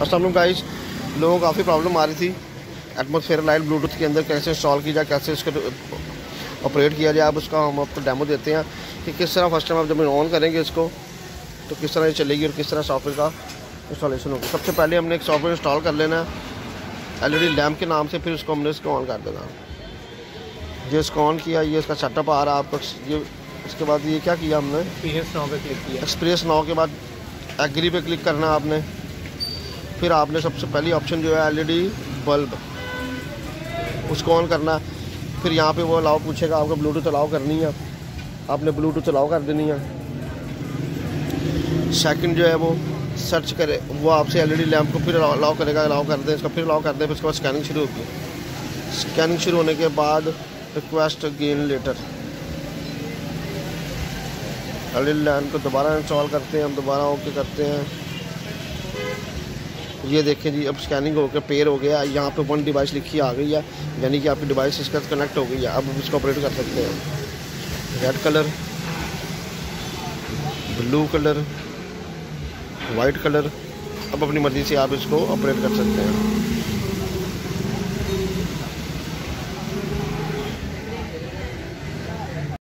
असल गाइस लोगों को काफ़ी प्रॉब्लम आ रही थी। एटमोसफेयर लाइट ब्लूटूथ के अंदर कैसे इंस्टॉल की जाए कैसे इसको ऑपरेट किया जाए अब उसका हम आपको डेमो देते हैं कि किस तरह फ़र्स्ट टाइम आप जब ऑन करेंगे इसको तो किस तरह ये चलेगी और किस तरह सॉफ्टवेयर का इंस्टॉलेशन होगा। सबसे पहले हमने एक सॉफ्टवेयर इंस्टॉल कर लेना है। एल लैम्प के नाम से फिर उसको हमने इसको ऑन कर देना। ये इसको ऑन किया ये इसका सेटअप आ रहा है आपको। ये उसके बाद ये क्या किया हमने? एक्सपीरियंस नाव पे क्लिक किया। एक्सप्रेस नाव के बाद एग्री पे क्लिक करना आपने। फिर आपने सबसे पहली ऑप्शन जो है एलईडी बल्ब उसको ऑन करना। फिर यहाँ पे वो अलाउ पूछेगा, आपको ब्लूटूथ अलाउ करनी है? आपने ब्लूटूथ अलाउ कर देनी है। सेकंड जो है वो सर्च करे, वो आपसे एलईडी लैम्प को फिर अलाउ करेगा अलाउ कर दें, इसका फिर अलाउ कर दें, फिर उसके बाद स्कैनिंग शुरू होगी। स्कैनिंग शुरू होने के बाद request gain letter LED lamp को दोबारा इंस्टॉल करते हैं, हम दोबारा ओके करते हैं। ये देखें जी, अब स्कैनिंग होकर पेयर हो गया, यहाँ पे वन डिवाइस लिखी आ गई है, यानी कि आपकी डिवाइस इसका कनेक्ट हो गई है, अब इसको ऑपरेट कर सकते हैं। Red colour blue colour white colour अब अपनी मर्ज़ी से आप इसको ऑपरेट कर सकते हैं।